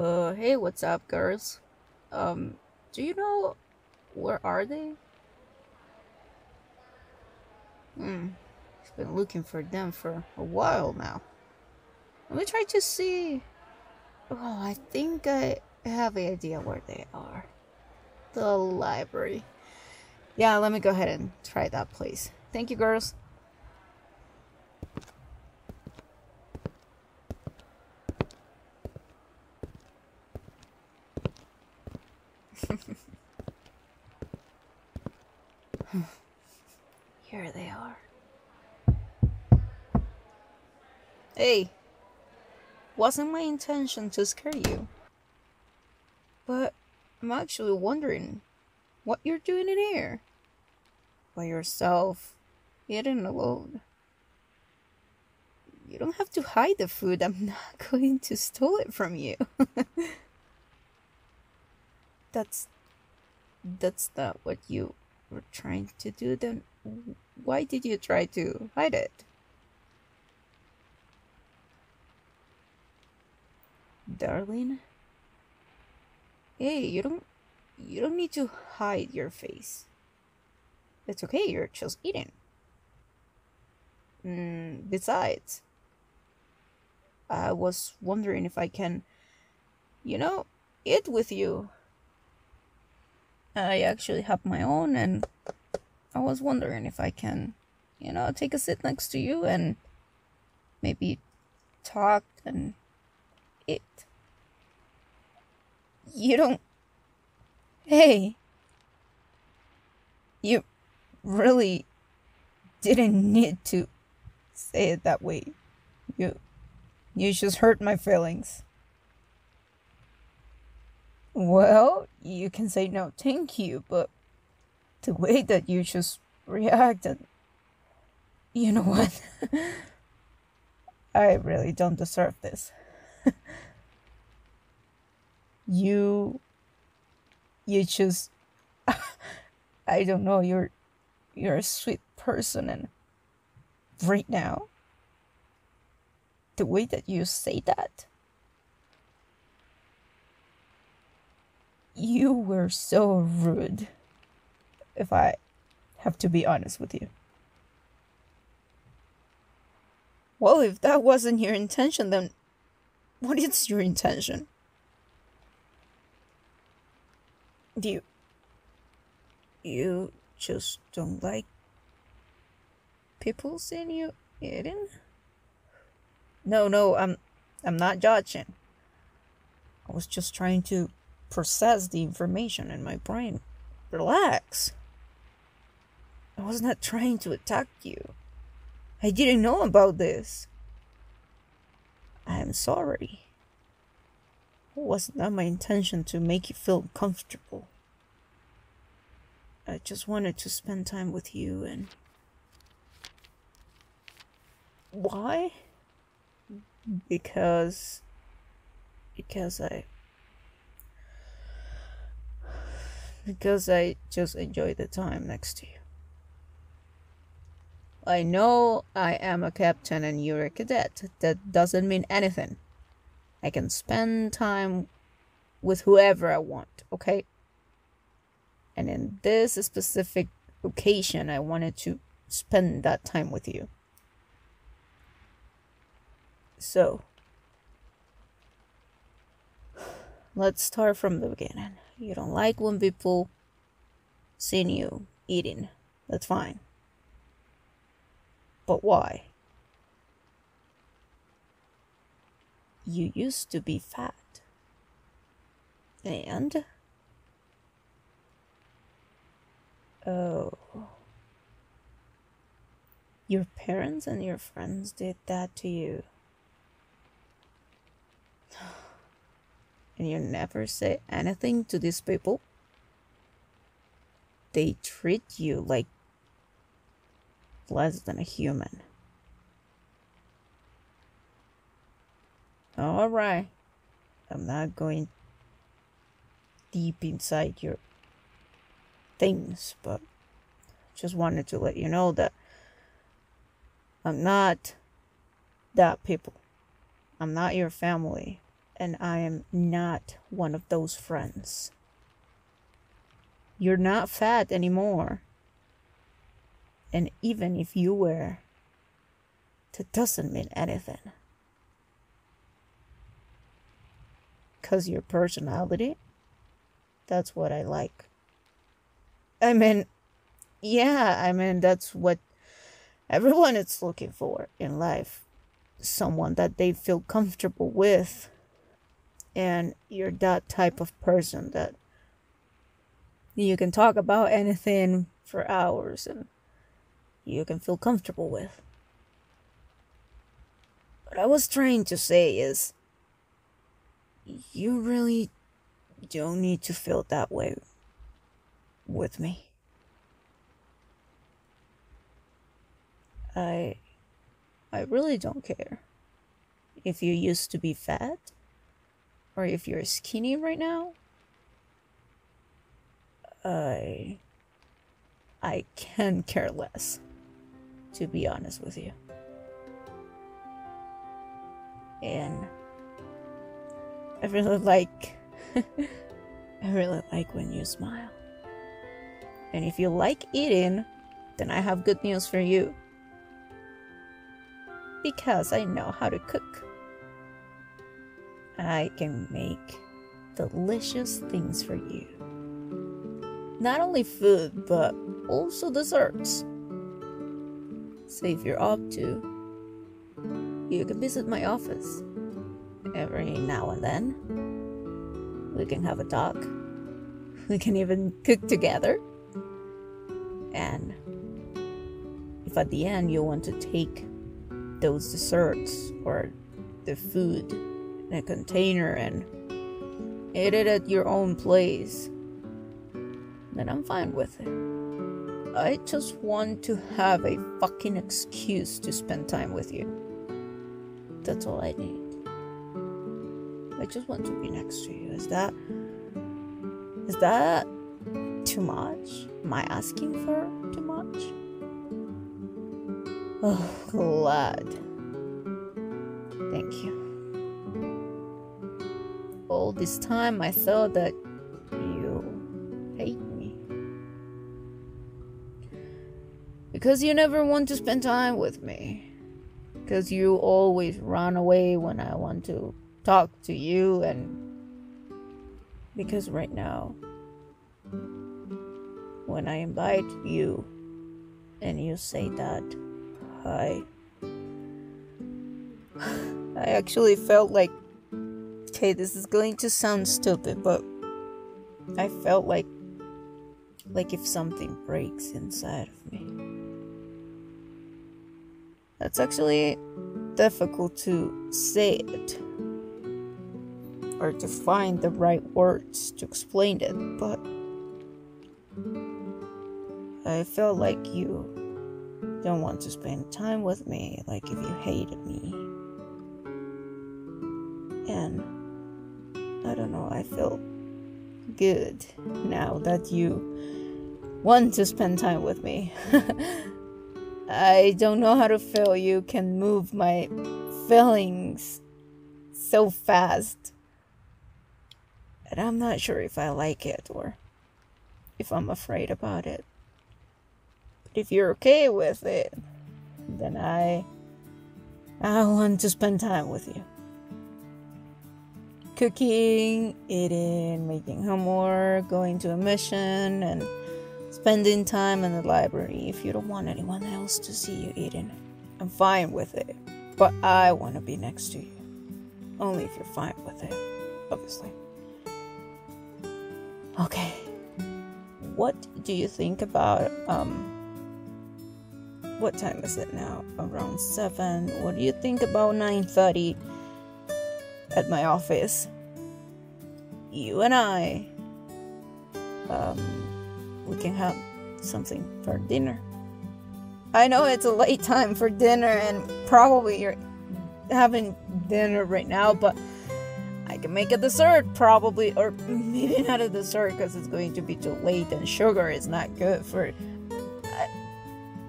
Uh, hey, what's up, girls? Um, do you know where are they? Hmm, I've been looking for them for a while now. Let me try to see. Oh, I think I have an idea where they are. The library. Yeah, let me go ahead and try that place. Thank you, girls. Here they are. Hey, wasn't my intention to scare you. But I'm actually wondering what you're doing in here. By yourself, eating alone. You don't have to hide the food. I'm not going to steal it from you. that's that's not what you were trying to do then why did you try to hide it? Darling hey you don't you don't need to hide your face. It's okay you're just eating. Mm, besides i was wondering if i can you know eat with you I actually have my own, and I was wondering if I can, you know, take a sit next to you and maybe talk and eat. You don't. Hey! You really didn't need to say it that way. You. You just hurt my feelings. Well, you can say no, thank you, but the way that you just reacted. You know what? I really don't deserve this. you. You just. I don't know, you're. You're a sweet person, and. Right now. The way that you say that. You were so rude. If I have to be honest with you. Well, if that wasn't your intention, then what is your intention? Do you. You just don't like people seeing you eating? No, no, I'm I'm not judging. I was just trying to process the information in my brain. Relax. I was not trying to attack you. I didn't know about this. I am sorry. It was not my intention to make you feel comfortable. I just wanted to spend time with you and. Why? Because. Because I because I just enjoy the time next to you. I know I am a captain and you're a cadet. That doesn't mean anything. I can spend time with whoever I want, okay? And in this specific occasion, I wanted to spend that time with you. So, let's start from the beginning. You don't like when people see you eating. That's fine. But why? You used to be fat. And? Oh. Your parents and your friends did that to you. And you never say anything to these people, they treat you like less than a human. Alright, I'm not going deep inside your things, but just wanted to let you know that I'm not that people. I'm not your family And I am not one of those friends. You're not fat anymore. And even if you were, that doesn't mean anything. Because your personality, that's what I like. I mean, yeah, I mean, that's what everyone is looking for in life someone that they feel comfortable with. And you're that type of person that you can talk about anything for hours and you can feel comfortable with. What I was trying to say is, you really don't need to feel that way with me. I I really don't care if you used to be fat or if you're skinny right now. I I can care less to be honest with you. And I really like I really like when you smile. And if you like eating, then I have good news for you because I know how to cook. I can make delicious things for you. Not only food, but also desserts. So if you're up to, you can visit my office every now and then. We can have a talk. We can even cook together. And if at the end you want to take those desserts or the food in a container and eat it at your own place, then I'm fine with it. I just want to have a fucking excuse to spend time with you. That's all I need. I just want to be next to you. Is that is that too much? Am I asking for too much? Oh, glad. Thank you. All this time I thought that you hate me. Because you never want to spend time with me. Because you always run away when I want to talk to you, and because right now, when I invite you and you say that hi. I actually felt like. Okay, this is going to sound stupid, but I felt like. Like if something breaks inside of me. That's actually difficult to say it or to find the right words to explain it, but I felt like you don't want to spend time with me like if you hated me. And I don't know, I feel good now that you want to spend time with me. I don't know how to feel. You can move my feelings so fast. And I'm not sure if I like it or if I'm afraid about it But if you're okay with it, then I I want to spend time with you. Cooking, eating, making homework, going to a mission, and spending time in the library if you don't want anyone else to see you eating. I'm fine with it. But I want to be next to you. Only if you're fine with it, obviously. Okay. What do you think about um what time is it now? Around 7. What do you think about 9:30 at my office? You and I um we can have something for dinner. I know it's a late time for dinner and probably you're having dinner right now, but I can make a dessert probably, or maybe not a dessert because it's going to be too late and sugar is not good for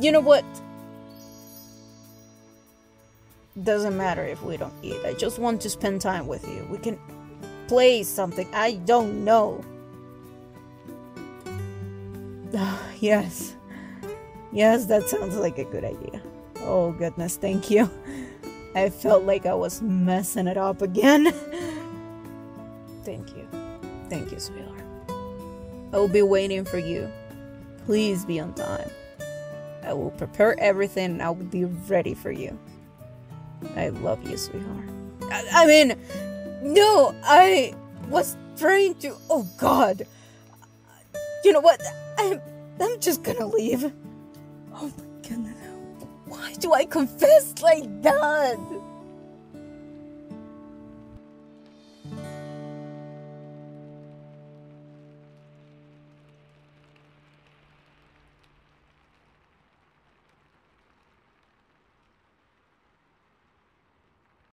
you know what? Doesn't matter if we don't eat. I just want to spend time with you. We can play something. I don't know. yes. Yes, that sounds like a good idea. Oh, goodness, thank you. I felt like I was messing it up again. thank you. Thank you, sweetheart. I will be waiting for you. Please be on time. I will prepare everything and I will be ready for you. I love you, sweetheart. I, I mean, no, I was trying to. Oh, God. You know what? I'm, I'm just gonna leave. Oh my goodness. Why do I confess like that?